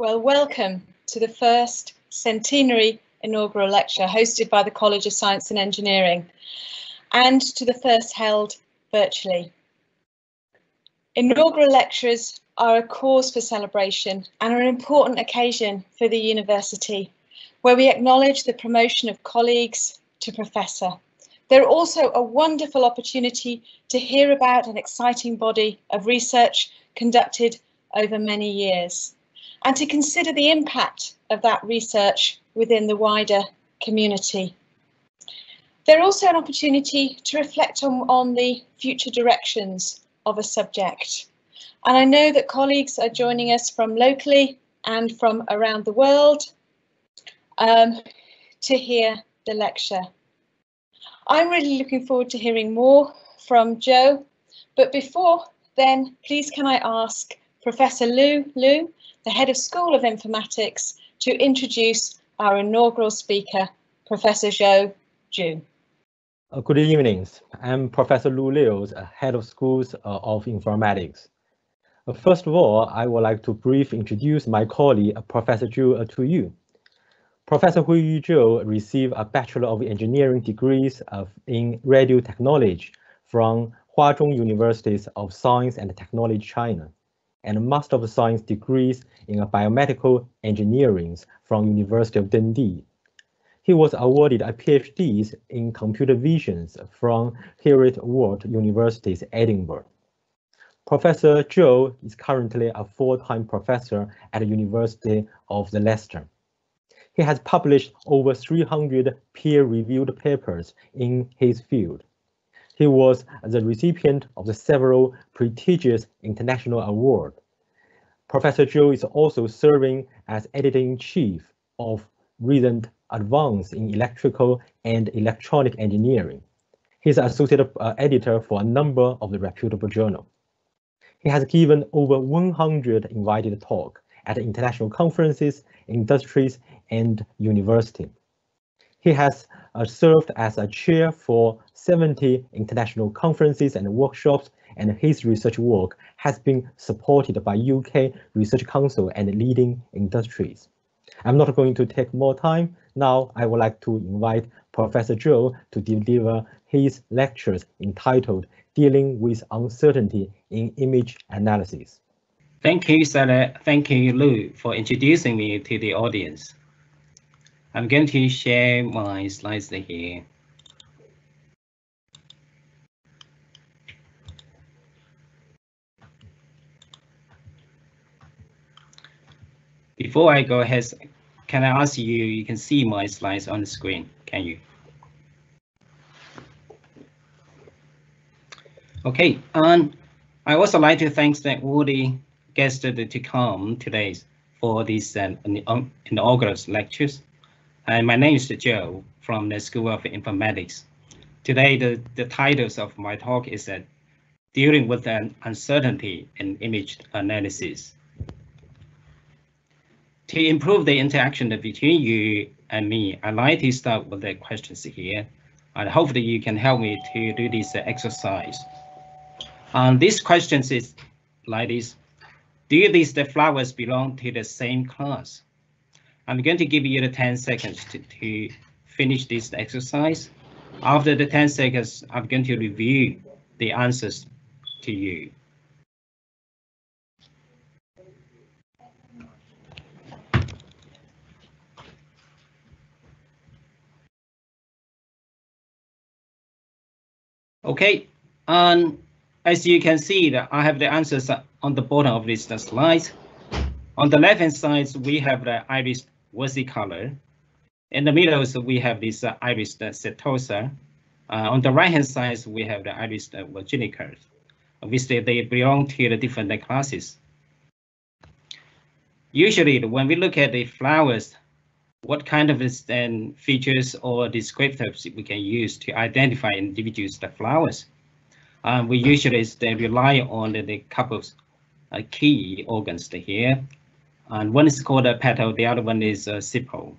Well, welcome to the first centenary inaugural lecture hosted by the College of Science and Engineering and to the first held virtually. Inaugural lectures are a cause for celebration and are an important occasion for the university where we acknowledge the promotion of colleagues to professor. They're also a wonderful opportunity to hear about an exciting body of research conducted over many years and to consider the impact of that research within the wider community. They're also an opportunity to reflect on, on the future directions of a subject. And I know that colleagues are joining us from locally and from around the world um, to hear the lecture. I'm really looking forward to hearing more from Zhou, but before then, please can I ask Professor Lu Liu the head of School of Informatics, to introduce our inaugural speaker, Professor Zhou Zhu. Uh, good evening. I'm Professor Lu Liu, head of Schools uh, of Informatics. Uh, first of all, I would like to briefly introduce my colleague, Professor Zhou, to you. Professor Huiyu Zhou received a Bachelor of Engineering degrees in radio technology from Huazhong University of Science and Technology, China and Master of Science degrees in biomedical engineering from University of Dundee. He was awarded a PhD in computer vision from Heriot Watt University's Edinburgh. Professor Zhou is currently a full-time professor at the University of Leicester. He has published over 300 peer-reviewed papers in his field. He was the recipient of the several prestigious international awards. Professor Zhou is also serving as editor-in-chief of recent Advance in Electrical and Electronic Engineering. He's associate uh, editor for a number of the reputable journals. He has given over 100 invited talks at international conferences, industries, and university. He has uh, served as a chair for 70 international conferences and workshops, and his research work has been supported by UK Research Council and leading industries. I'm not going to take more time. Now I would like to invite Professor Zhou to deliver his lectures entitled Dealing with Uncertainty in Image Analysis. Thank you, Sarah. Thank you, Lu, for introducing me to the audience. I'm going to share my slides here. Before I go ahead, can I ask you, you can see my slides on the screen, can you? Okay, and I also like to thank that Woody guests to come today for these uh, inaugural lectures. And my name is Zhou from the School of Informatics. Today, the, the titles of my talk is uh, Dealing with an Uncertainty in Image Analysis. To improve the interaction between you and me, I'd like to start with the questions here. And hopefully you can help me to do this exercise. And these questions is like this. Do these the flowers belong to the same class? I'm going to give you the 10 seconds to, to finish this exercise. After the 10 seconds, I'm going to review the answers to you. Okay, and as you can see, I have the answers on the bottom of this slide. On the left hand side, we have the iris versicolor. In the middle, so we have this uh, iris setosa. Uh, on the right hand side, we have the iris virginica. Obviously, they belong to the different classes. Usually, when we look at the flowers, what kind of um, features or descriptors we can use to identify individuals the flowers? Um, we usually rely on the, the couple of uh, key organs here. And one is called a petal, the other one is a sepal.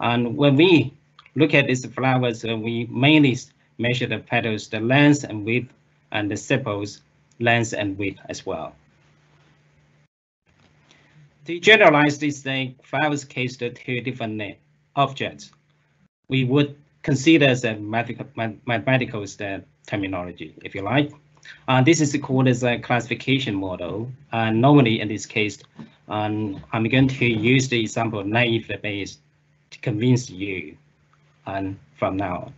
And when we look at these flowers, uh, we mainly measure the petals, the length and width, and the sepals length and width as well. to generalize this thing, flowers case to two different objects, we would consider as a mathematical, mathematical terminology, if you like. Uh, this is called as a classification model. Uh, normally, in this case, um, I'm going to use the example naive Bayes to convince you and from now on.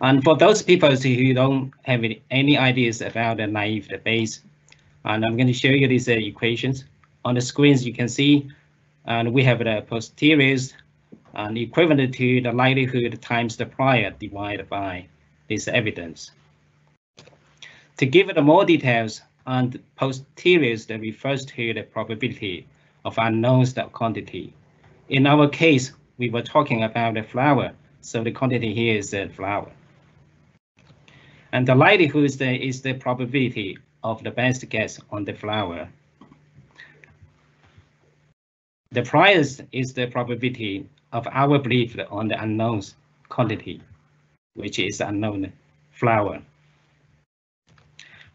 And for those people who don't have any ideas about the naive Bayes, and I'm going to show you these uh, equations. On the screens, you can see, and we have the posteriors and equivalent to the likelihood times the prior divided by this evidence. To give it more details on the posteriors that refers to the probability of unknowns quantity. In our case, we were talking about the flower, so the quantity here is the flower. And the likelihood is the, is the probability of the best guess on the flower. The priors is the probability of our belief on the unknown quantity, which is unknown flower.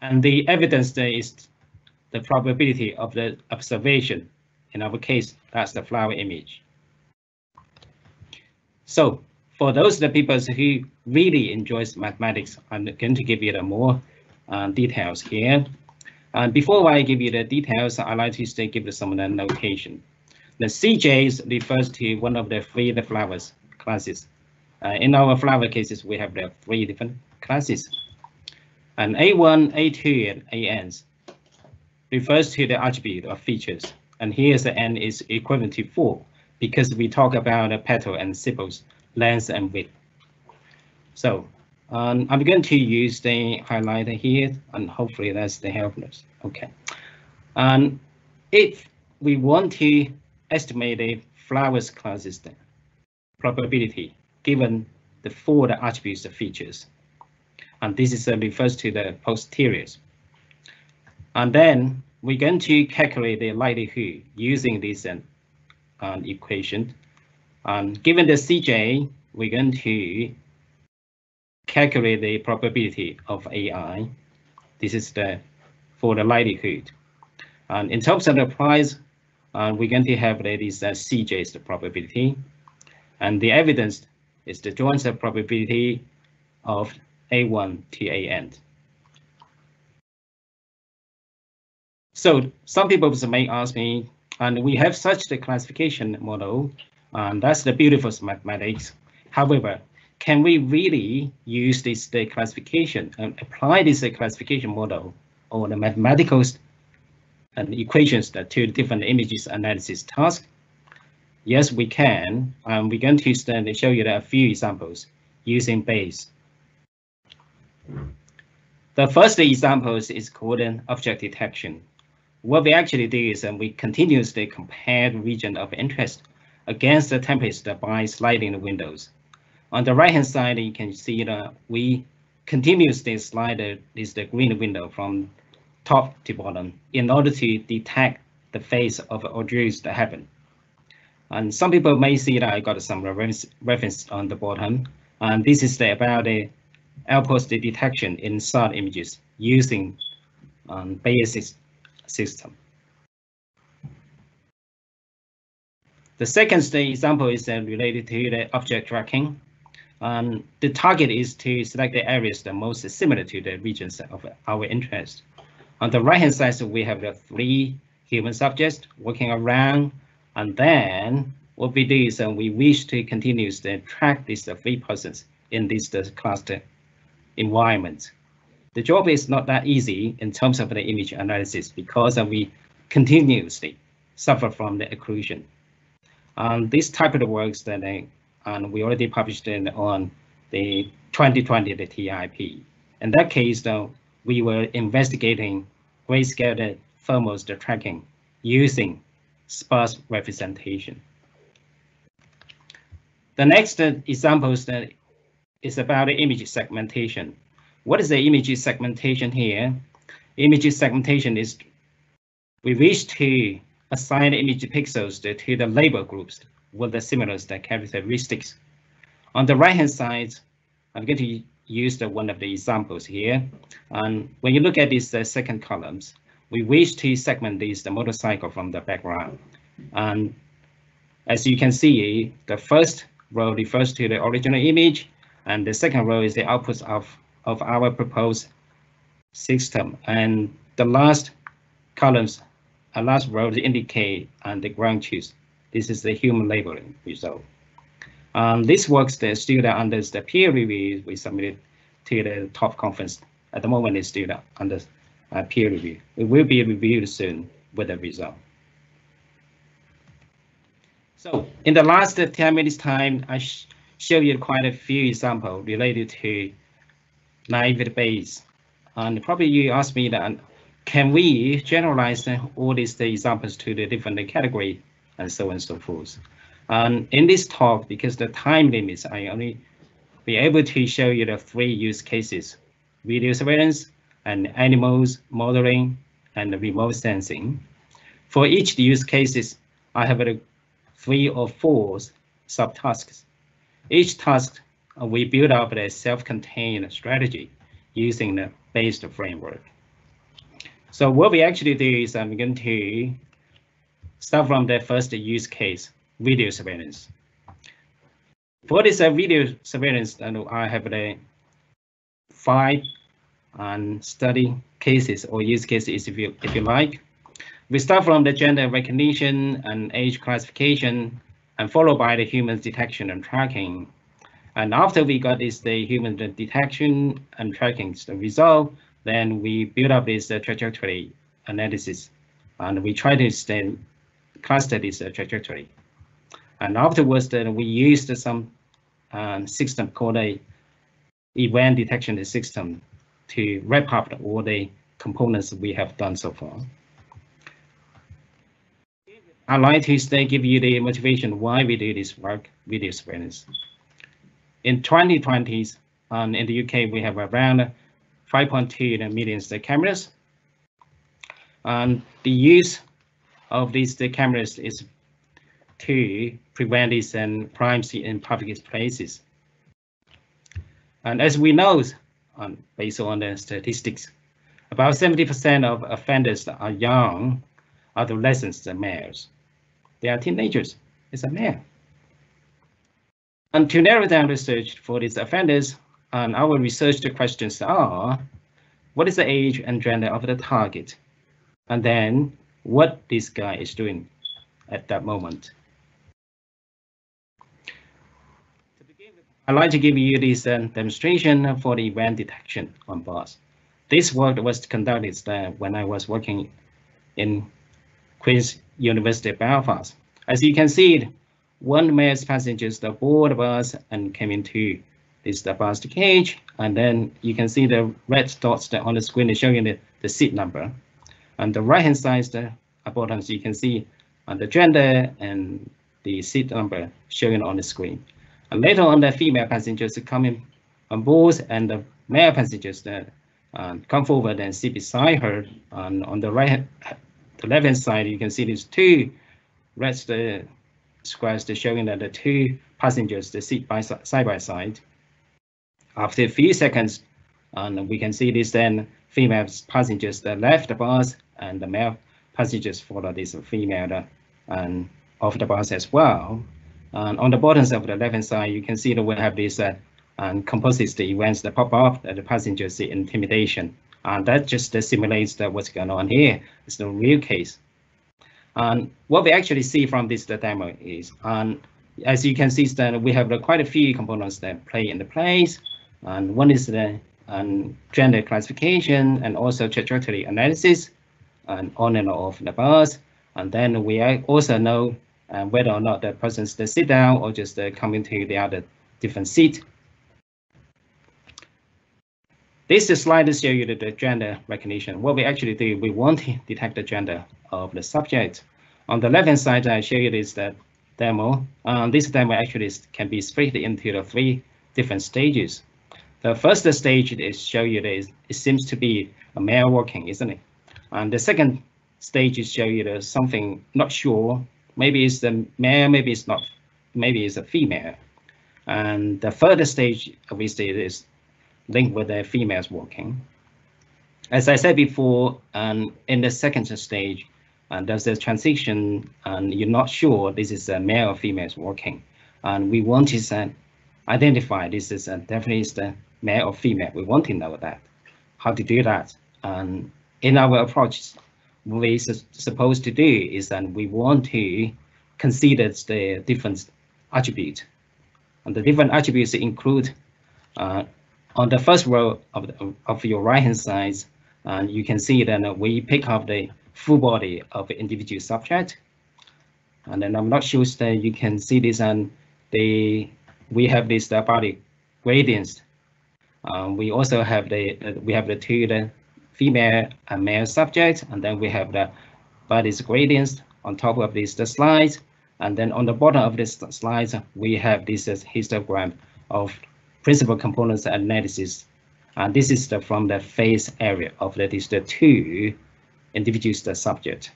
And the evidence is the probability of the observation. In our case, that's the flower image. So for those the people who really enjoys mathematics, I'm going to give you the more uh, details here. And before I give you the details, I'd like to say give you some of the notation. The CJs refers to one of the three the flowers classes. Uh, in our flower cases, we have the three different classes. And A1, A2, and ANs refers to the attribute of features. And here's the N is equivalent to 4 because we talk about the petal and sepals, length and width. So um, I'm going to use the highlighter here, and hopefully that's the helpness. Okay. And if we want to estimate the flowers classes probability given the four attributes of features. And this is uh, refers to the posteriors. And then we're going to calculate the likelihood using this uh, um, equation. And given the CJ, we're going to calculate the probability of AI. This is the for the likelihood. And in terms of the priors, uh, we're going to have that is uh, CJ is the probability. And the evidence is the joint probability of A1 to AN. So some people may ask me, and we have such the classification model, and that's the beautiful mathematics. However, can we really use this the classification and apply this the classification model or the mathematical and equations that two different images analysis task? Yes, we can. Um, we're going to show you a few examples using Bayes. The first example is called an object detection. What we actually do is um, we continuously compare the region of interest against the template by sliding the windows. On the right hand side, you can see that we continuously slide this the green window from top to bottom in order to detect the phase of odors that happen. And some people may see that I got some reference, reference on the bottom. And this is about the, outpost detection in SAR images using um, Bayes system. The second example is uh, related to the object tracking. Um, the target is to select the areas that most similar to the regions of our interest. On the right hand side, so we have the three human subjects walking around, and then what we do is uh, we wish to continuously track these three persons in this uh, cluster environment. The job is not that easy in terms of the image analysis because uh, we continuously suffer from the occlusion. Um, this type of works that uh, and we already published it on the 2020 the TIP. In that case, though, we were investigating grayscale thermal tracking using sparse representation. The next example is about the image segmentation. What is the image segmentation here? Image segmentation is we wish to assign image pixels to, to the label groups with the similar characteristics. On the right hand side, I'm going to use the, one of the examples here. And when you look at these uh, second columns, we wish to segment this the motorcycle from the background. And as you can see, the first row refers to the original image, and the second row is the output of, of our proposed system. And the last columns, a last row indicate and the ground truth. This is the human labeling result. Um, this works the student under the peer review we submitted to the top conference. At the moment, it's still under uh, peer review. It will be reviewed soon with the result. So in the last 10 minutes time, I show you quite a few examples related to naive Bayes. And probably you ask me that, can we generalize all these examples to the different category and so on and so forth. And in this talk, because the time limits, I only be able to show you the three use cases, video surveillance and animals modeling and remote sensing. For each use cases, I have three or four subtasks. Each task, uh, we build up a self-contained strategy using the Bayes framework. So what we actually do is I'm going to start from the first use case, video surveillance. For this uh, video surveillance, I have the five um, study cases or use cases if you if you like. We start from the gender recognition and age classification, and followed by the human detection and tracking. And after we got this the human detection and tracking the result, then we build up this uh, trajectory analysis, and we try to stay, cluster this uh, trajectory. And afterwards, then we used some um, system called a event detection system to wrap up all the components we have done so far. I'd like to stay, give you the motivation why we do this work, with video surveillance. In 2020, um, in the UK, we have around 5.2 million cameras. And the use of these the cameras is to prevent this and privacy in public places. And as we know, um, based on the statistics, about 70% of offenders are young adolescents and males. They are teenagers. It's a man. And to narrow down research for these offenders, and our research questions are, what is the age and gender of the target? And then what this guy is doing at that moment. I'd like to give you this uh, demonstration for the event detection on bus. This work was conducted uh, when I was working in Queen's University of Belfast. As you can see, one male passenger boarded the bus and came into this the bus cage, and then you can see the red dots that on the screen is showing the, the seat number. On the right hand side, the bottom, you can see on the gender and the seat number showing on the screen. And later on, the female passengers coming on board, and the male passengers that uh, come forward and sit beside her. And on the right the left hand side, you can see these two red squares showing that the two passengers they sit by side by side. After a few seconds, and we can see this then female passengers that left the bus and the male passengers follow this female and of the bus as well. And on the bottom of the left hand side, you can see that we have this uh, and composites the events that pop up that the passengers see intimidation. And that just uh, simulates that what's going on here. It's the real case. And what we actually see from this demo is, and as you can see, that we have quite a few components that play in the place. And one is the and gender classification and also trajectory analysis and on and off the bus. And then we also know uh, whether or not the person's the sit down or just uh, coming to the other different seat this slide shows you the gender recognition. What we actually do, we want to detect the gender of the subject. On the left-hand side, I show you this that demo. Um, this demo actually can be split into the three different stages. The first stage is show you that It seems to be a male walking, isn't it? And the second stage is show you there's something not sure. Maybe it's the male, maybe it's not. Maybe it's a female. And the third stage, obviously, is linked with the females walking. As I said before, um, in the second stage, and there's a transition and you're not sure this is a male or female walking. And we want to uh, identify this is uh, definitely is the male or female. We want to know that, how to do that. And in our approach, what we're supposed to do is that we want to consider the different attributes. And the different attributes include uh, on the first row of, the, of your right hand side, uh, you can see that uh, we pick up the full body of the individual subject. And then I'm not sure that you can see this and the we have this the body gradients. Um, we also have the uh, we have the two the female and male subject, and then we have the bodies gradients on top of this the slides. And then on the bottom of this slides, we have this histogram of principal components analysis. And this is the, from the face area of the two individuals the subject.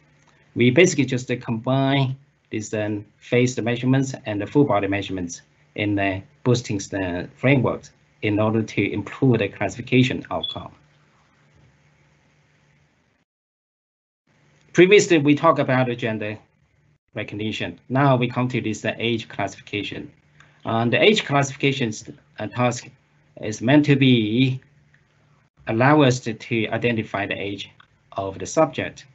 We basically just combine these um, face measurements and the full body measurements in the boosting the framework in order to improve the classification outcome. Previously, we talked about the gender recognition. Now we come to this uh, age classification. And the age classification uh, task is meant to be allow us to, to identify the age of the subject.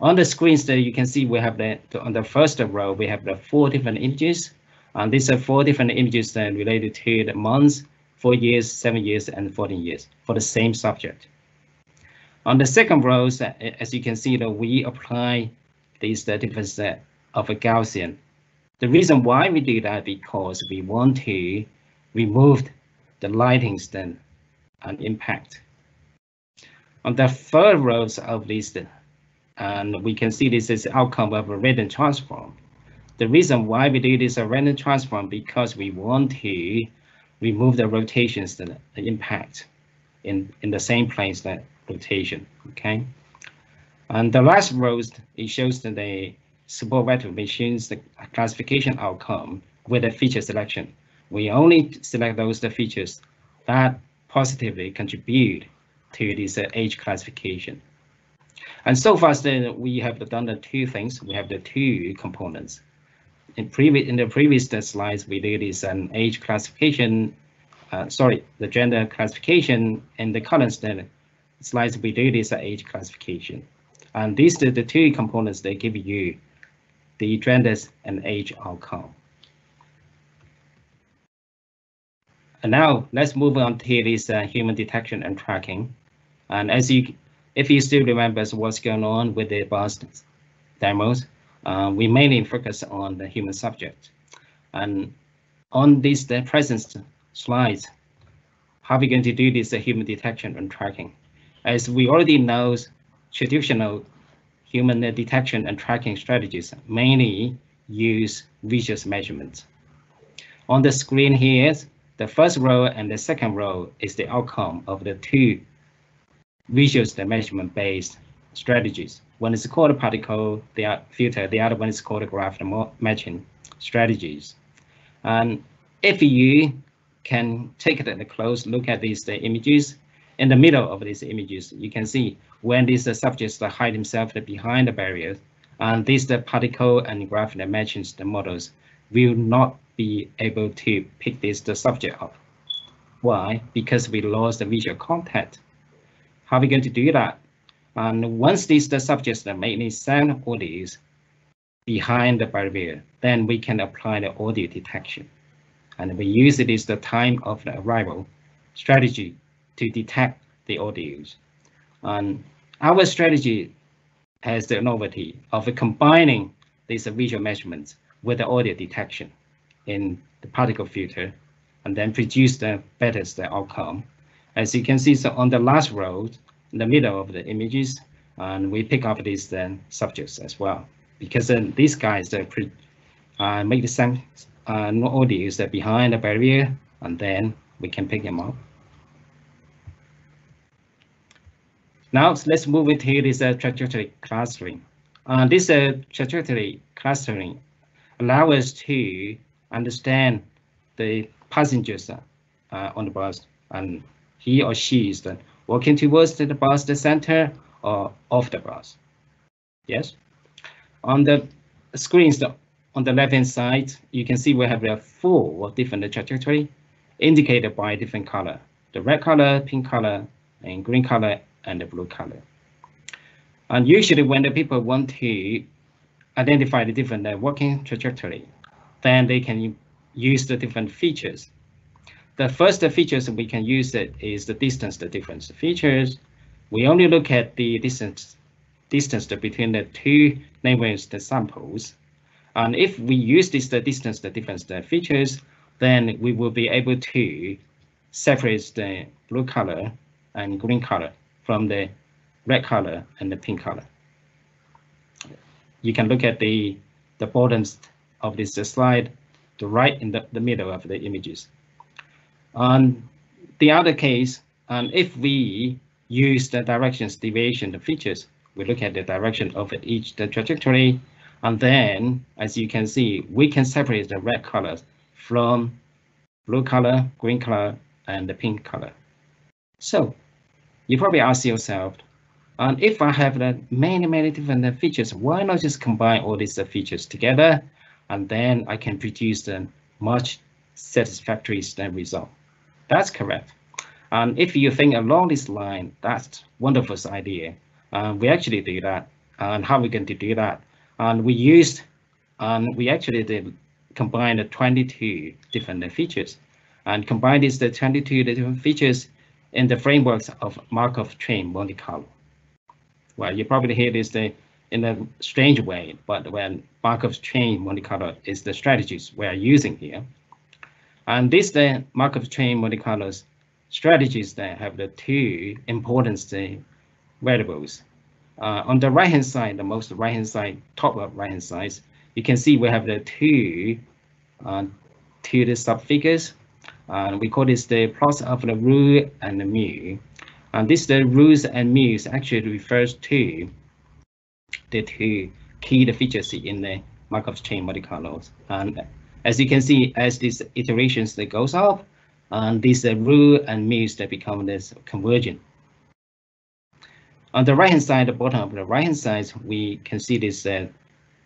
On the screens that you can see we have the, on the first row, we have the four different images. And these are four different images that related to the months, four years, seven years, and 14 years for the same subject. On the second row, as you can see that we apply these difference of a Gaussian. The reason why we do that because we want to remove the lighting then and impact. On the third rows of this, and we can see this is the outcome of a Radon transform. The reason why we do this a Radon transform because we want to remove the rotations, the, impact in, in the same place that rotation, okay? And the last row, it shows the support vector machines the classification outcome with a feature selection. We only select those the features that positively contribute to this age classification. And so far, then we have done the two things. We have the two components. In previous in the previous slides, we did this an um, age classification. Uh, sorry, the gender classification. In the current slides, we did this age classification. And these are the two components they give you the genders and age outcome. And now let's move on to this uh, human detection and tracking. And as you, if you still remember what's going on with the past demos, uh, we mainly focus on the human subject. And on these the present slides, how are we going to do this uh, human detection and tracking? As we already know, traditional human detection and tracking strategies mainly use visual measurements. On the screen here, the first row and the second row is the outcome of the two visual measurement based strategies. One is called a particle the filter, the other one is called a graph matching strategies. And if you can take a close look at these the images, in the middle of these images, you can see when these subjects hide themselves behind the barrier, and this the particle and graph that the models will not be able to pick this the subject up. Why? Because we lost the visual contact. How are we going to do that? And once these the subjects that mainly sound audios behind the barrier, then we can apply the audio detection. And we use it is the time of the arrival strategy to detect the audios. And our strategy has the novelty of combining these visual measurements with the audio detection in the particle filter and then produce the better the outcome. As you can see, so on the last row, in the middle of the images, and we pick up these then subjects as well, because then these guys that uh, make the same uh, audios that behind the barrier, and then we can pick them up. Now let's move into this uh, trajectory clustering. Uh, this uh, trajectory clustering allows us to understand the passengers uh, on the bus and he or she is walking towards the bus the center or off the bus. Yes. On the screens on the left hand side, you can see we have four different trajectory indicated by different color. The red color, pink color, and green color, and the blue color. And usually when the people want to identify the different uh, working trajectory, then they can use the different features. The first features we can use it is the distance the difference features. We only look at the distance distance between the two neighbors the samples. And if we use this the distance the difference the features, then we will be able to separate the blue color and green color from the red color and the pink color. You can look at the, the bottoms of this slide, the right in the, the middle of the images. On the other case, and if we use the directions deviation the features, we look at the direction of each the trajectory, and then as you can see, we can separate the red colors from blue color, green color, and the pink color. So you probably ask yourself, and if I have the many, many different features, why not just combine all these features together and then I can produce a much satisfactory result? That's correct. And if you think along this line, that's wonderful idea. We actually do that. And how we going to do that? And we used, and we actually did combine the 22 different features and combine these the 22 different features in the frameworks of Markov chain Monte Carlo. Well, you probably hear this in a strange way, but when Markov chain Monte Carlo is the strategies we are using here. And this the Markov chain Monte Carlo's strategies that have the two important variables. Uh, on the right hand side, the most right hand side, top of right hand side, you can see we have the two, uh, two the subfigures. Uh, we call this the plots of the rho and the mu. And this the rhos and mu's actually refers to the two key features in the Markov chain Carlos. And as you can see, as these iterations that goes up, and these uh, rho and mu's that become this convergent. On the right hand side, the bottom of the right hand side, we can see this uh,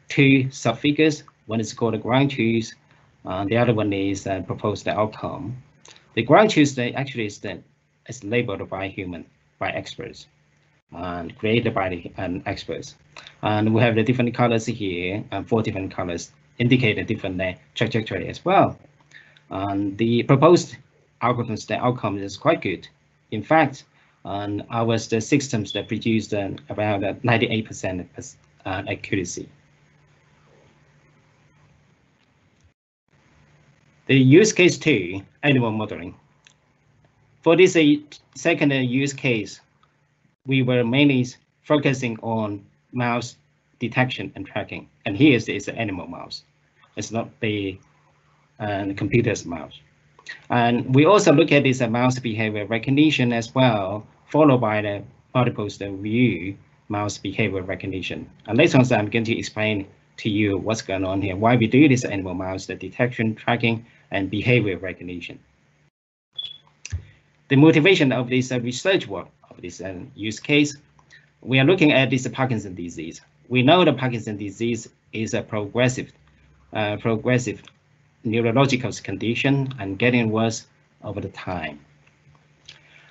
two subfigures. One is called the ground truth, uh, the other one is uh, proposed outcome. The ground truth actually is that is labeled by human, by experts, and created by the um, experts. And we have the different colors here, and four different colors indicate a different uh, trajectory as well. And the proposed algorithms, the outcome is quite good. In fact, um, our the systems that produced about 98% uh, accuracy. The use case two, animal modeling. For this second use case, we were mainly focusing on mouse detection and tracking. And here is, is the animal mouse. It's not the uh, computer's mouse. And we also look at this mouse behavior recognition as well, followed by the multiple view mouse behavior recognition. And later on, I'm going to explain to you what's going on here, why we do this animal mouse, detection, tracking, and behavior recognition. The motivation of this research work of this uh, use case, we are looking at this Parkinson disease. We know the Parkinson disease is a progressive, uh, progressive neurological condition and getting worse over the time.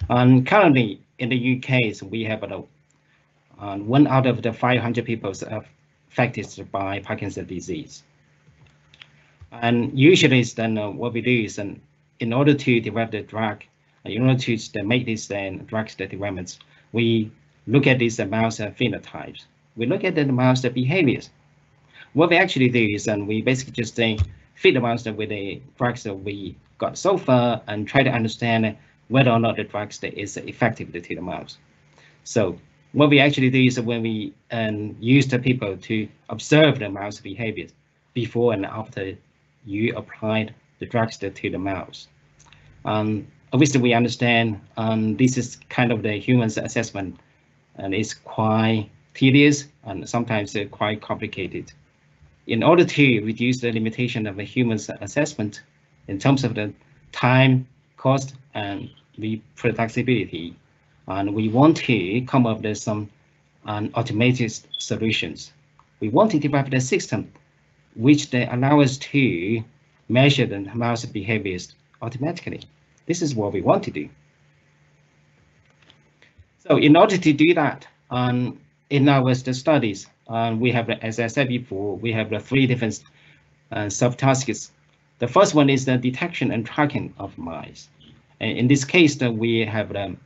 And currently in the UK, we have uh, one out of the 500 people affected by Parkinson disease. And usually then uh, what we do is um, in order to develop the drug, uh, in order to make these uh, drugs developments, we look at these uh, mouse phenotypes. We look at the mouse behaviors. What we actually do is um, we basically just uh, feed the mouse with the drugs that we got so far and try to understand whether or not the drugs that is effective to the mouse. So what we actually do is when we um, use the people to observe the mouse behaviors before and after you applied the drugs to the mouse. Um, obviously, we understand um, this is kind of the human's assessment and it's quite tedious and sometimes uh, quite complicated. In order to reduce the limitation of a human's assessment in terms of the time, cost, and reproducibility, and we want to come up with some and automated solutions. We want to develop the system which they allow us to measure the mouse behaviors automatically. This is what we want to do. So in order to do that, um, in our studies, um, we have, as I said before, we have the three different uh, subtasks. The first one is the detection and tracking of mice. And in this case, that we have um,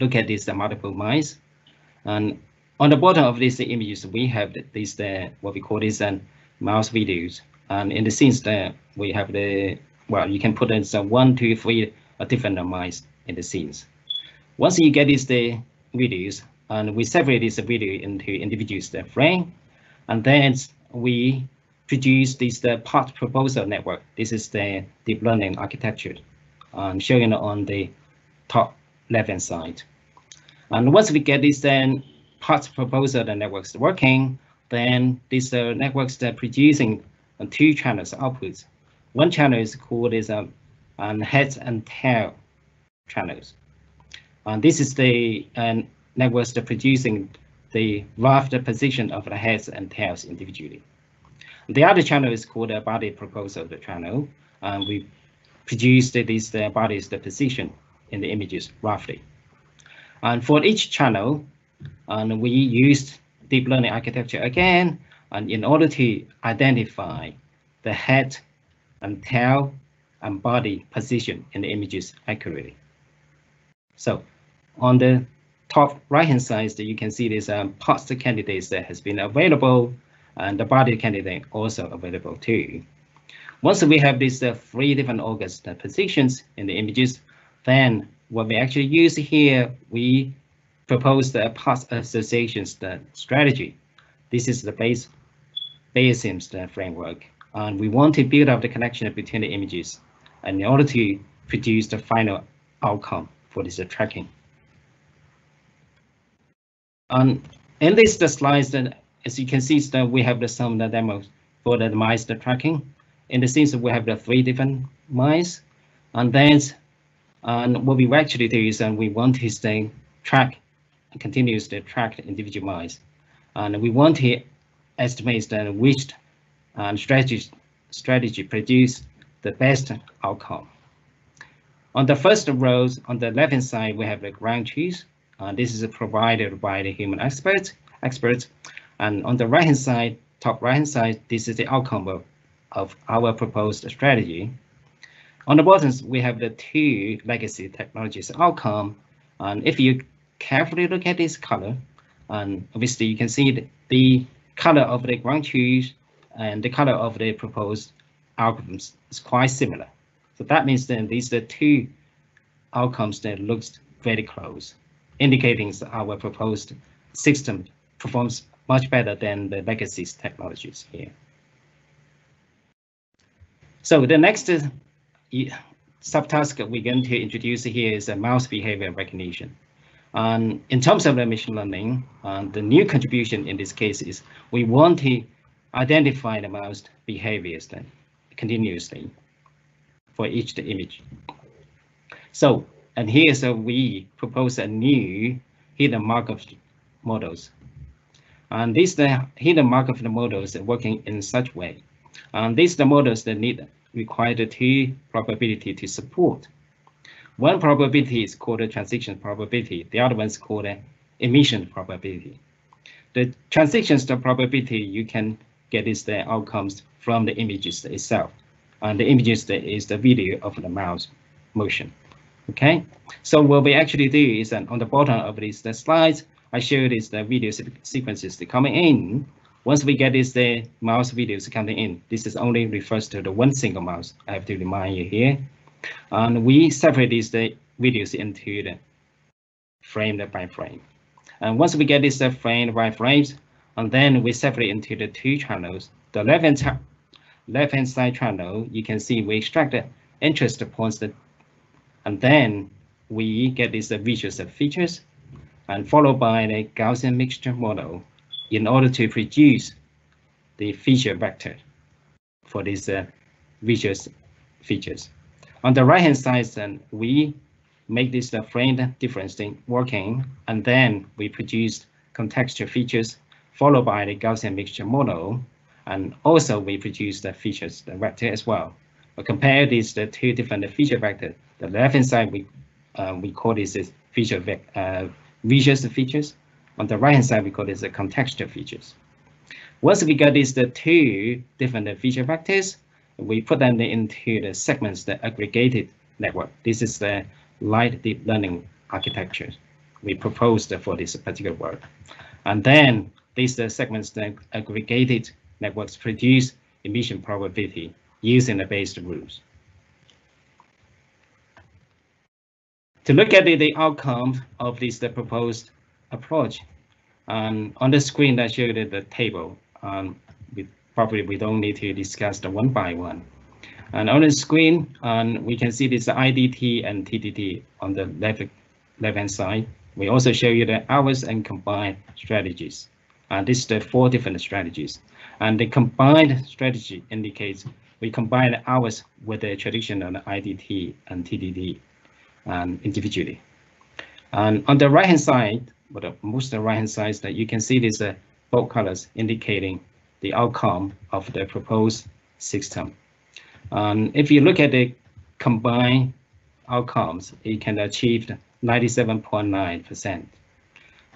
look at these uh, multiple mice. And on the bottom of these images, we have these uh, what we call these uh, mouse videos. And in the scenes there, we have the well, you can put in some one, two, three uh, different mice in the scenes. Once you get these the videos, and we separate this video into individual frame, and then we produce this the part proposal network. This is the deep learning architecture, um, showing on the top left-hand side. And once we get this then part proposal the networks working, then these uh, networks are producing uh, two channels outputs. One channel is called is um, um, heads and tail channels. And this is the uh, networks that producing the rough position of the heads and tails individually. The other channel is called a body proposal channel. And we produce these uh, bodies the position in the images roughly. And for each channel, and we used deep learning architecture again, and in order to identify the head and tail and body position in the images accurately. So on the top right hand side, you can see this um, parts candidates that has been available and the body candidate also available too. Once we have these uh, three different organs uh, positions in the images, then what we actually use here, we propose the parts associations the strategy. This is the base Bayesian framework. And we want to build up the connection between the images in order to produce the final outcome for this tracking. And in this the slides, that as you can see, that we have the some the demos for the mice the tracking. In the sense we have the three different mice, and then and what we actually do is and we want to stay track continuously track the individual mice, and we want to estimate the which and strategy strategy produce the best outcome. On the first row, on the left hand side, we have the ground truth. Uh, this is provided by the human experts. experts. And on the right hand side, top right hand side, this is the outcome of, of our proposed strategy. On the bottom, we have the two legacy technologies outcome. And if you carefully look at this color, and obviously you can see the, color of the ground truth and the color of the proposed algorithms is quite similar. So that means then these are two outcomes that looks very close indicating our proposed system performs much better than the legacy technologies here. So the next uh, subtask we're going to introduce here is a mouse behavior recognition. Um, in terms of the machine learning, uh, the new contribution in this case is we want to identify the mouse behaviors continuously for each image. So and here so we propose a new hidden Markov models. And these the hidden Markov models are working in such way. And these the models that need require the two probability to support. One probability is called a transition probability. The other one is called an emission probability. The transitions the probability you can get is the outcomes from the images itself. And the images is the video of the mouse motion. Okay, so what we actually do is that on the bottom of these the slides, I show this the video sequences coming in. Once we get this the mouse videos coming in, this is only refers to the one single mouse. I have to remind you here. And we separate these the videos into the frame by frame. And once we get this uh, frame by frames, and then we separate into the two channels. The left hand left hand side channel, you can see we extract the interest points that and then we get these uh, visual features and followed by the Gaussian mixture model in order to produce the feature vector for these uh, visual features. On the right hand side, then we make this the frame difference thing working, and then we produce contextual features, followed by the Gaussian mixture model. And also we produce the features, the vector as well. But compare these the two different feature vectors. The left-hand side, we uh, we call this as feature uh, visual features. On the right-hand side, we call this the contextual features. Once we got these the two different feature vectors, we put them into the segments, the aggregated network. This is the light deep learning architecture we proposed for this particular work. And then these segments, the aggregated networks produce emission probability using the Bayes rules. To look at the, the outcome of this the proposed approach, um, on the screen I showed the table. Um, probably we don't need to discuss the one by one. And on the screen, um, we can see this IDT and TDT on the left left-hand side. We also show you the hours and combined strategies. And this is the four different strategies. And the combined strategy indicates we combine the hours with the traditional IDT and TDT um, individually. And on the right-hand side, but most the right-hand side is that you can see these uh, bold colors indicating the outcome of the proposed system. Um, if you look at the combined outcomes, it can achieve 97.9%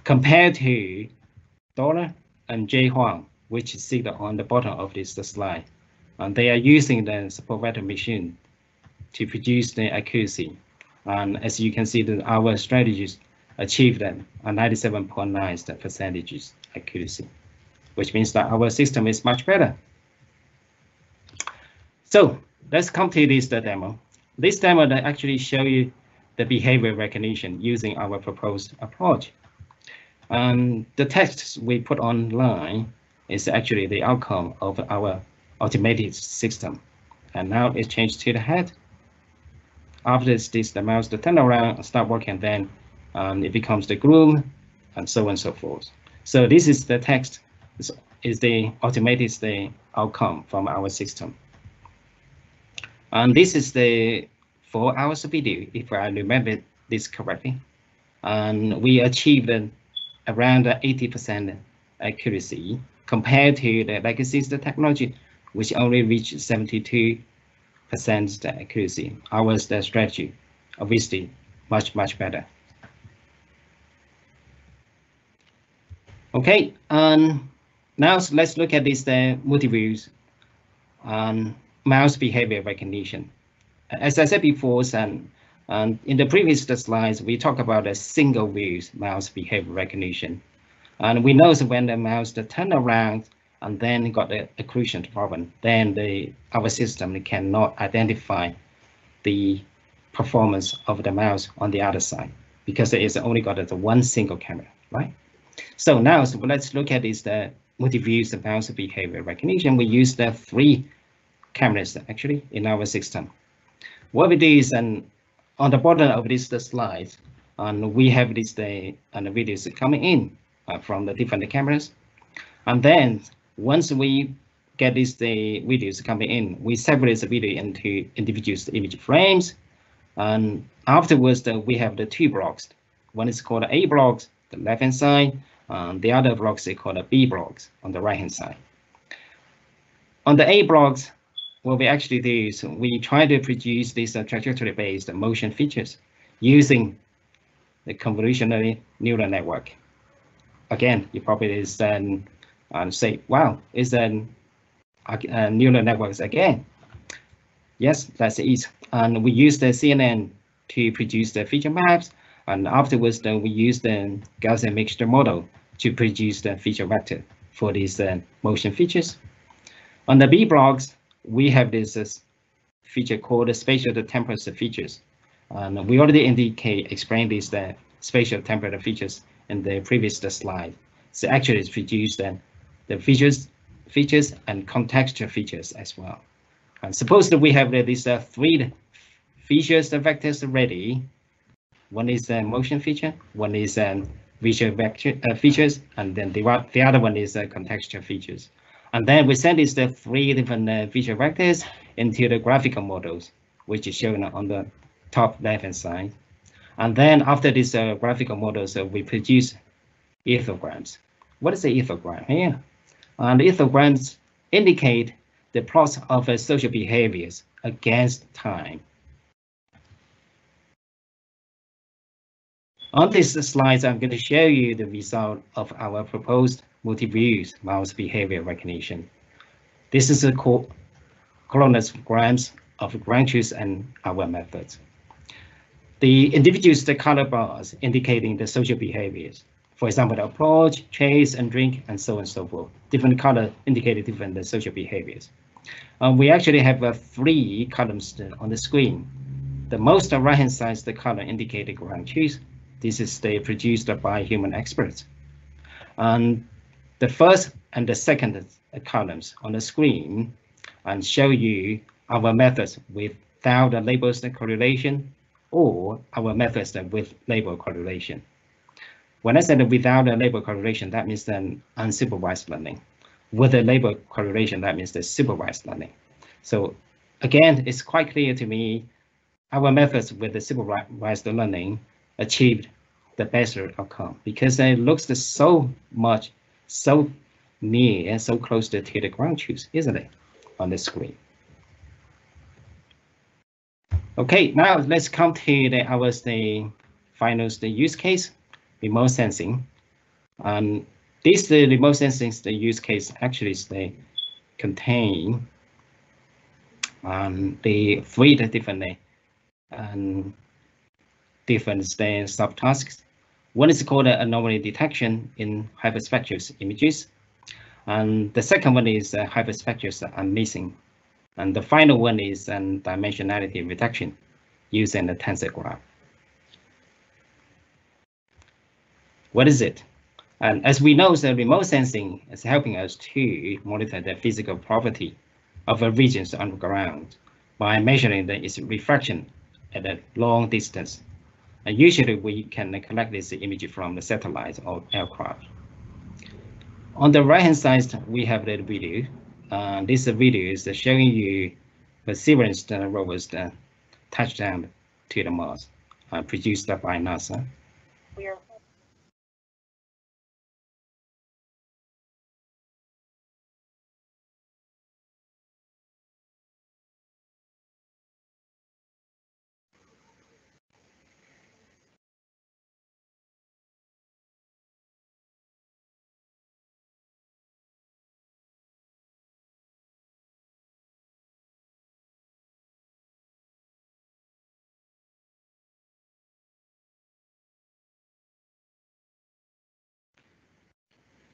compared to Dollar and Jhuang, which is seen on the bottom of this slide. And they are using the vector machine to produce the accuracy. And as you can see, that our strategies achieved a 97.9 percentages accuracy, which means that our system is much better. So let's come to this demo. This demo that actually show you the behavior recognition using our proposed approach. Um, the text we put online is actually the outcome of our automated system. And now it's changed to the head. After this, this the mouse, turn around, start working, then um, it becomes the groom, and so on and so forth. So this is the text, is, the automated the outcome from our system. And this is the four hours video, if I remember this correctly. And we achieved around 80% accuracy compared to the legacy technology, which only reached 72% accuracy. Ours, the strategy, obviously much, much better. Okay, um, now let's look at this uh, multi-views um, mouse behavior recognition. As I said before, um, um, in the previous slides, we talked about a single views mouse behavior recognition. And we know when the mouse turn around and then got the occlusion problem, then the our system cannot identify the performance of the mouse on the other side because it is only got the one single camera, right? So now so let's look at this the multi-views mouse behavior recognition. We use the three cameras actually in our system. What we do is and on the bottom of this the slide, and we have this the and the videos coming in uh, from the different cameras, and then once we get these the videos coming in, we separate the video into individual image frames, and afterwards the, we have the two blocks. One is called A blocks, the left hand side, and the other blocks is called the B blocks on the right hand side. On the A blocks, what we actually do is we try to produce these uh, trajectory-based motion features using the convolutional neural network. Again, you probably then um, um, say, wow, it's a, a neural networks again. Yes, that's it. And we use the CNN to produce the feature maps. And afterwards, then we use the Gaussian mixture model to produce the feature vector for these uh, motion features. On the B blocks, we have this uh, feature called spatial temporal features. And we already indicate, explain these the spatial temporal features in the previous slide. So actually it's produced uh, the features, features and contextual features as well. And suppose that we have uh, these uh, three features, the vectors ready. One is a motion feature, one is um, visual vector uh, features, and then the, the other one is uh, contextual features. And then we send these three different uh, visual vectors into the graphical models, which is shown on the top left-hand side. And then after these uh, graphical models, uh, we produce ethograms. What is the ethogram here? And ethograms indicate the plots of uh, social behaviors against time. On this slide, I'm going to show you the result of our proposed multi-views mouse behavior recognition. This is a co grams of truth and our methods. The individuals, the color bars indicating the social behaviors. For example, the approach, chase, and drink, and so on and so forth. Different color indicated different social behaviors. Um, we actually have uh, three columns on the screen. The most right-hand side is the color indicated ground. This is the produced by human experts. And the first and the second columns on the screen and show you our methods without the labels correlation or our methods with label correlation. When I said without a label correlation, that means then unsupervised learning. With a label correlation, that means the supervised learning. So again, it's quite clear to me our methods with the supervised learning achieved the best outcome because it looks so much, so near and so close to the ground truth, isn't it, on the screen? Okay, now let's come to the our the final the use case remote sensing. Um, this the remote sensing the use case actually they contain um, the three different um, different subtasks. One is called anomaly detection in hyperspectral images. And the second one is uh, hyperspectral unmixing. And the final one is um, dimensionality reduction using the tensor graph. What is it? And as we know, the remote sensing is helping us to monitor the physical property of a region's underground by measuring the, its refraction at a long distance. And usually we can collect this image from the satellite or aircraft. On the right hand side, we have the video. Uh, this video is showing you Perseverance rover's touchdown to the Mars, uh, produced by NASA. We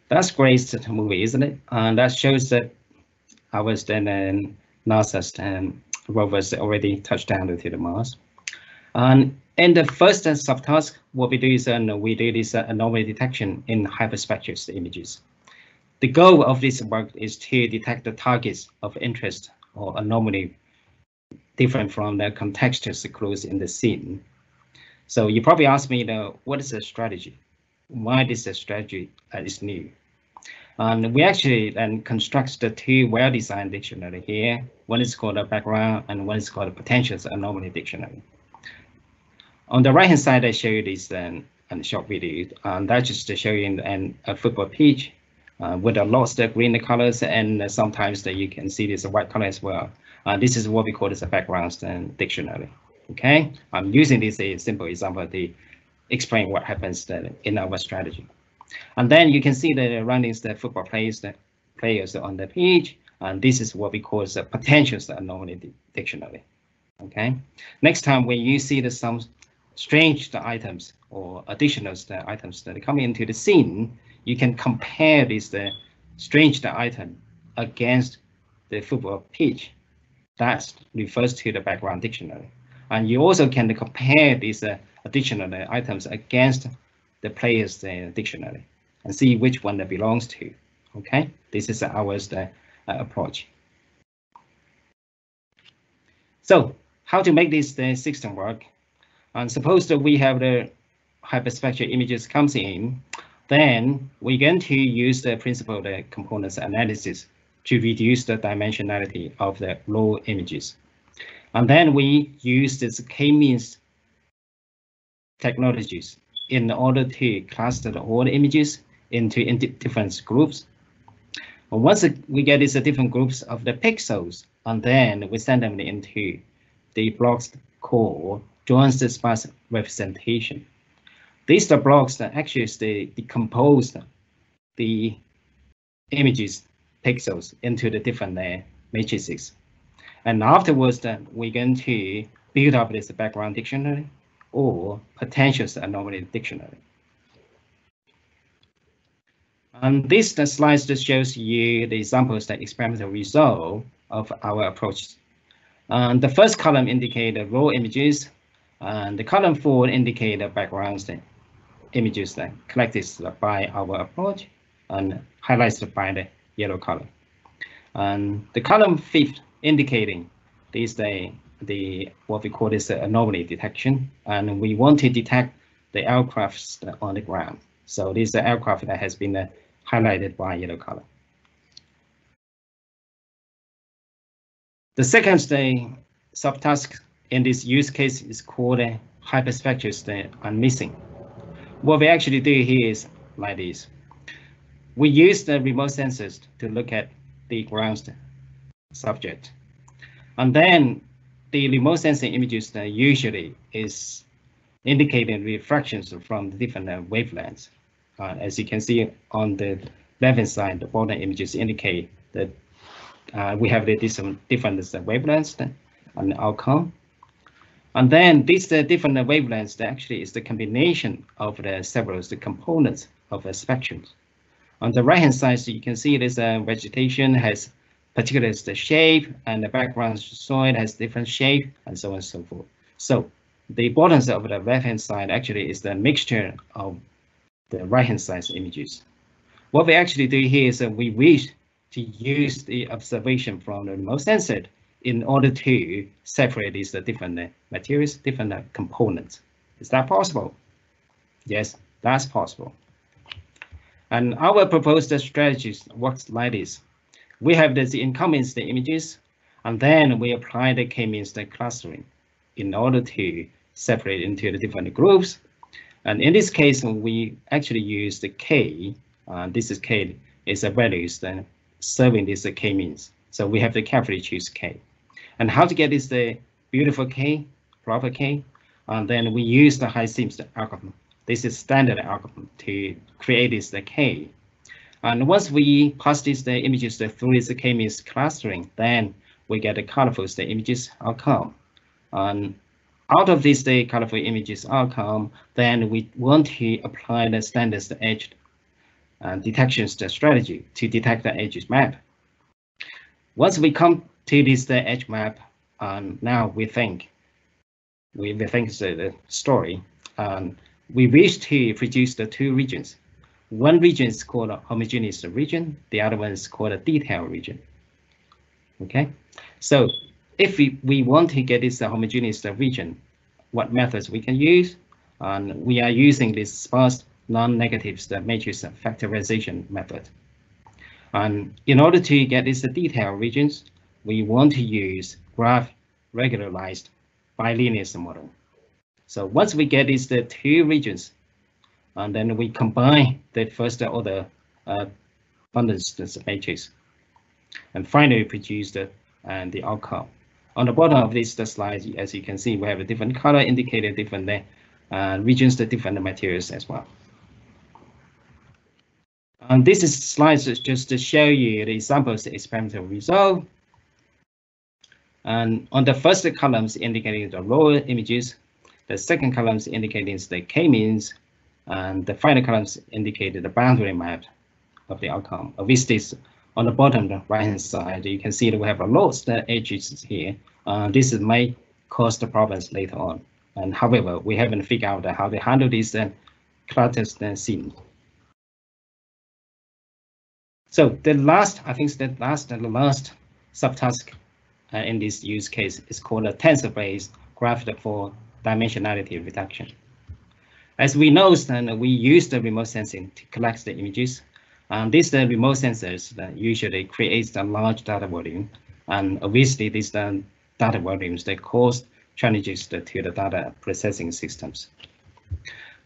That's great movie, isn't it? And that shows that our then and NASA's um, rovers already touched down to the Mars. And in the first subtask, what we do is uh, we do this uh, anomaly detection in hyperspectral images. The goal of this work is to detect the targets of interest or anomaly different from the contextual clues in the scene. So you probably ask me, you know, what is the strategy? Why this strategy is new. And we actually then construct the two well-designed dictionary here. One is called a background and one is called a potentials anomaly dictionary. On the right hand side, I show you this um, and short video. And that just to show you an, a football pitch uh, with a lot of green colors and uh, sometimes that you can see this white color as well. Uh, this is what we call as a background dictionary. Okay, I'm using this a simple example. The explain what happens in our strategy. And then you can see the runnings the football players the players on the page, and this is what we call the potentials that anomaly dictionary. Okay. Next time when you see the some strange items or additional items that come into the scene, you can compare this the strange item against the football pitch. That refers to the background dictionary. And you also can compare this uh, additional items against the player's uh, dictionary and see which one that belongs to. Okay, this is our uh, approach. So how to make this the system work? And suppose that we have the hyperspectral images comes in, then we're going to use the principle the components analysis to reduce the dimensionality of the raw images. And then we use this k-means technologies in order to cluster all the images into different groups. Once we get these different groups of the pixels, and then we send them into the blocks called the sparse representation. These are blocks that actually they decompose the images pixels into the different uh, matrices. And afterwards, then we're going to build up this background dictionary or potentials anomaly dictionary. And this the slide just shows you the examples that experimental result of our approach. And the first column indicate the raw images, and the column four indicate the backgrounds, the images that collected by our approach and highlighted by the yellow color. And the column fifth indicating this the the what we call this uh, anomaly detection, and we want to detect the aircrafts on the ground. So this is the aircraft that has been uh, highlighted by yellow color. The second uh, subtask in this use case is called a hyperspectral unmixing. What we actually do here is like this. We use the remote sensors to look at the ground subject. And then the remote sensing images uh, usually is indicating refractions from the different uh, wavelengths. Uh, as you can see on the left-hand side, the bottom images indicate that uh, we have the different, different wavelengths and outcome. And then these uh, different wavelengths actually is the combination of the several the components of a spectrum. On the right hand side, so you can see this uh, vegetation has particularly the shape and the background soil has different shape and so on and so forth. So the bottom of the left hand side actually is the mixture of the right hand side images. What we actually do here is that we wish to use the observation from the remote sensor in order to separate these different materials, different components. Is that possible? Yes, that's possible. And our proposed strategy works like this. We have the incoming the images, and then we apply the k-means clustering in order to separate into the different groups. And in this case, we actually use the k. Uh, this is k is a values then serving this k-means. So we have to carefully choose k. And how to get this the beautiful k, proper k, and then we use the HySime algorithm. This is standard algorithm to create this the k and once we pass these the images through this k-means clustering, then we get the colorful the images outcome. And out of these the colorful images outcome, then we want to apply the standard edge uh, detection strategy to detect the edges map. Once we come to this the edge map, um, now we think we, we think the, the story. Um, we wish to produce the two regions one region is called a homogeneous region, the other one is called a detail region. Okay, so if we, we want to get this homogeneous region, what methods we can use? And we are using this sparse non-negative matrix factorization method. And in order to get these detail regions, we want to use graph regularized bilinear model. So once we get these the two regions, and then we combine the first order uh, abundance matrix, and finally produce the and the outcome. On the bottom of this slide, as you can see, we have a different color indicated different uh, regions, the different materials as well. And this is slides just to show you the examples experimental result. And on the first columns indicating the raw images, the second columns indicating the k-means, and the final columns indicate the boundary map of the outcome. Of this on the bottom right hand side, you can see that we have a lost edges here. Uh, this may cause the problems later on. And however, we haven't figured out how to handle this uh, clutters uh, scene. So the last, I think the last the last subtask uh, in this use case is called a tensor-based graph for dimensionality reduction. As we know, then we use the remote sensing to collect the images. And these the remote sensors that usually creates a large data volume. And obviously these the data volumes they cause challenges to the data processing systems.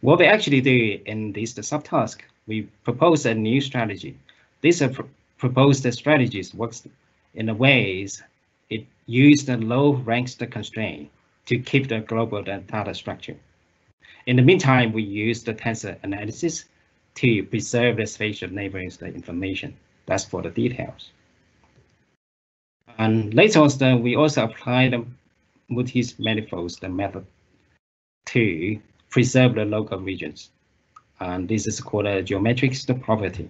What we actually do in this the subtask, we propose a new strategy. This uh, pr proposed strategies works in a ways it used the low ranks constraint to keep the global data structure. In the meantime, we use the tensor analysis to preserve the spatial neighboring information. That's for the details. And later on, we also apply the multi-manifolds the method to preserve the local regions. And this is called a geometric property.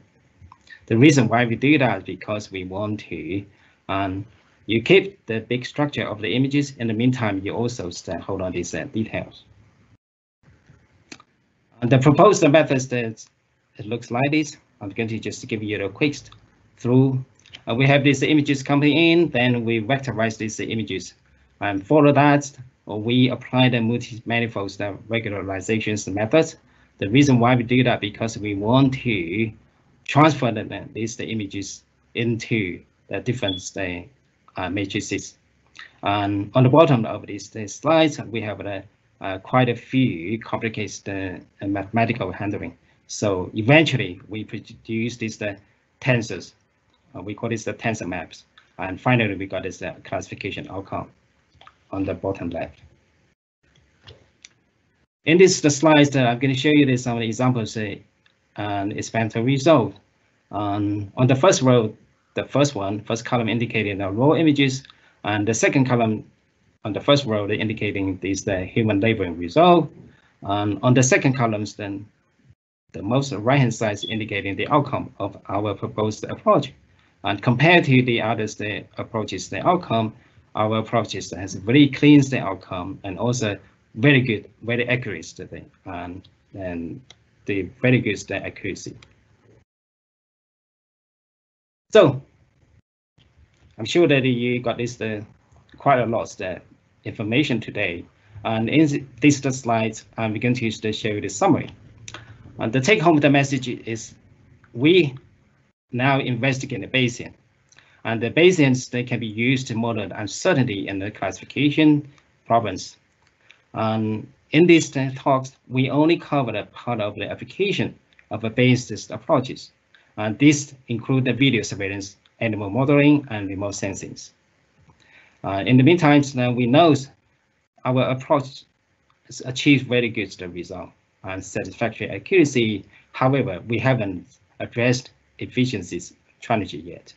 The reason why we do that is because we want to, um, you keep the big structure of the images. In the meantime, you also hold on these uh, details. And the proposed methods that it looks like this. I'm going to just give you a quick through. Uh, we have these images coming in, then we vectorize these images. And follow that, we apply the multi-manifolds the regularizations methods. The reason why we do that because we want to transfer the, these the images into the different the, uh, matrices. And on the bottom of these, the slides, we have the, quite a few complicated uh, mathematical handling. So eventually, we produce these the tensors. Uh, we call this the tensor maps. And finally, we got this uh, classification outcome on the bottom left. In this the slides, uh, I'm going to show you this, some examples uh, and experimental result. Um, on the first row, the first one, first column indicating the raw images, and the second column on the first row, they're indicating these the human laboring result. Um, on the second columns, then the most right-hand side is indicating the outcome of our proposed approach. And compared to the others, the approaches, the outcome, our approach has very clean the outcome and also very good, very accurate thing, and and the very good the accuracy. So I'm sure that you got this uh, quite a lot of information today. And in these slides, I'm going to show you the summary. And the take home the message is we now investigate the Bayesian. And the Bayesians, they can be used to model uncertainty in the classification problems. And in these talks, we only cover a part of the application of a Bayesian approaches. And these include the video surveillance, animal modeling, and remote sensing. Uh, in the meantime, we know our approach achieved very good result and satisfactory accuracy. However, we haven't addressed efficiencies challenge yet.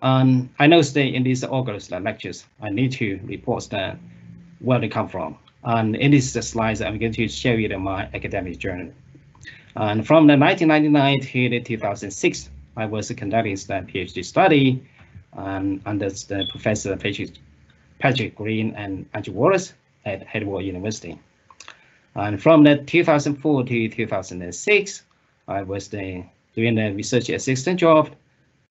Um, I know that in these August lectures, I need to report that where they come from. And in these slides, I'm going to show you my academic journey. And from the 1999 to the 2006, I was conducting the PhD study um, under the Professor Patrick, Patrick Green and Andrew Wallace at Heriot-Watt University. And from the 2004 to 2006, I was the, doing the research assistant job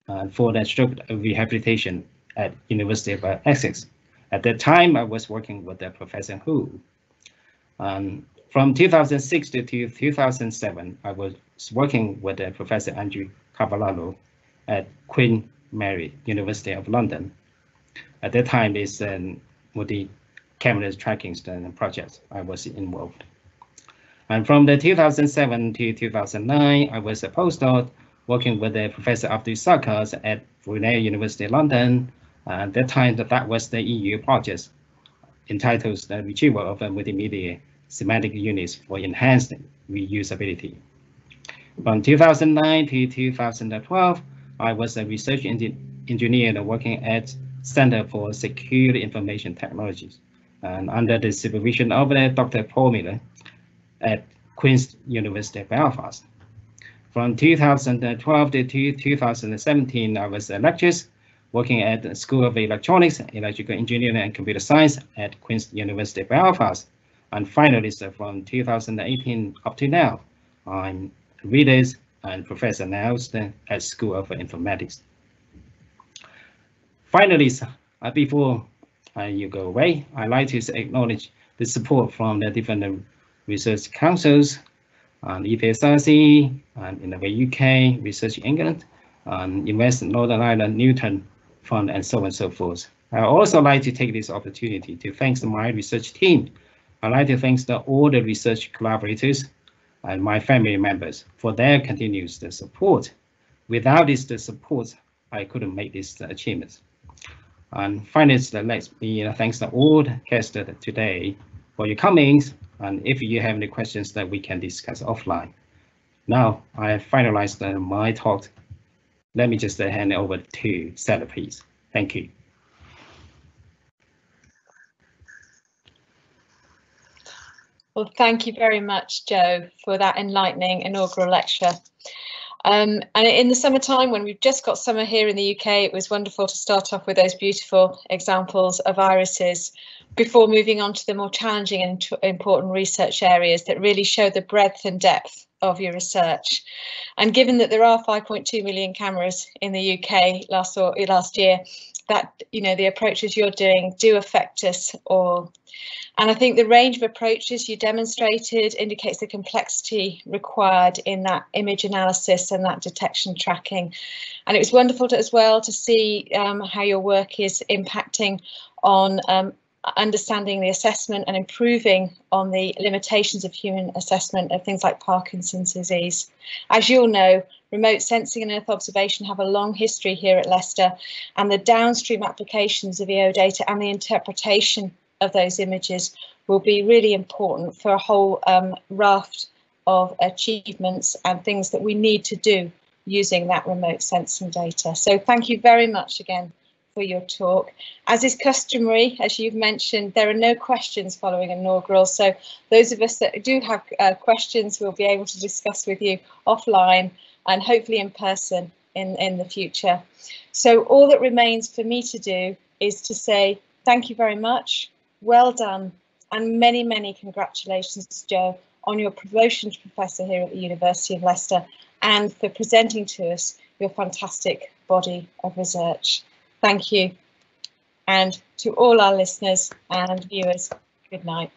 uh, for the stroke rehabilitation at University of Essex. At that time, I was working with the Professor Hu. Um, from 2006 to 2007, I was working with the Professor Andrea Cavallaro at Queen Mary University of London. At that time, it's um, multi cameras tracking project I was involved. And from the 2007 to 2009, I was a postdoc working with the Professor Abdul Sadkas at Brunel University, London. At that time, that, that was the EU project entitled the retrieval of multimedia semantic units for enhanced reusability. From 2009 to 2012, I was a research engineer working at Center for Secure Information Technologies and under the supervision of uh, Dr. Paul Miller at Queen's University Belfast. From 2012 to 2017, I was a lecturer working at the School of Electronics, Electrical Engineering and Computer Science at Queen's University Belfast. And finally, so from 2018 up to now, I'm readers and professor now at School of Informatics. Finally, uh, before uh, you go away, I'd like to acknowledge the support from the different research councils, and EPSRC, and in the UK, Research England, and Invest Northern Ireland Newton Fund, and so on and so forth. I also like to take this opportunity to thank my research team I'd like to thank all the research collaborators and my family members for their continuous support. Without this the support, I couldn't make this achievement. And finally, let me thanks to all guests today for your comings. And if you have any questions that we can discuss offline. Now I have finalized my talk. Let me just hand over to Sarah, please. Thank you. Well, thank you very much, Zhou, for that enlightening inaugural lecture. Um, and in the summertime, when we've just got summer here in the UK, it was wonderful to start off with those beautiful examples of irises before moving on to the more challenging and important research areas that really show the breadth and depth of your research. And given that there are 5.2 million cameras in the UK last or last year, that you know the approaches you're doing do affect us all. And I think the range of approaches you demonstrated indicates the complexity required in that image analysis and that detection tracking. And it was wonderful to, as well to see um, how your work is impacting on um, understanding the assessment and improving on the limitations of human assessment of things like Parkinson's disease. As you'll know, remote sensing and earth observation have a long history here at Leicester and the downstream applications of EO data and the interpretation of those images will be really important for a whole um, raft of achievements and things that we need to do using that remote sensing data. So thank you very much again for your talk. As is customary, as you've mentioned, there are no questions following inaugural, so those of us that do have uh, questions will be able to discuss with you offline and hopefully in person in, in the future. So all that remains for me to do is to say thank you very much well done, and many, many congratulations, Zhou, on your promotion to professor here at the University of Leicester and for presenting to us your fantastic body of research. Thank you. And to all our listeners and viewers, good night.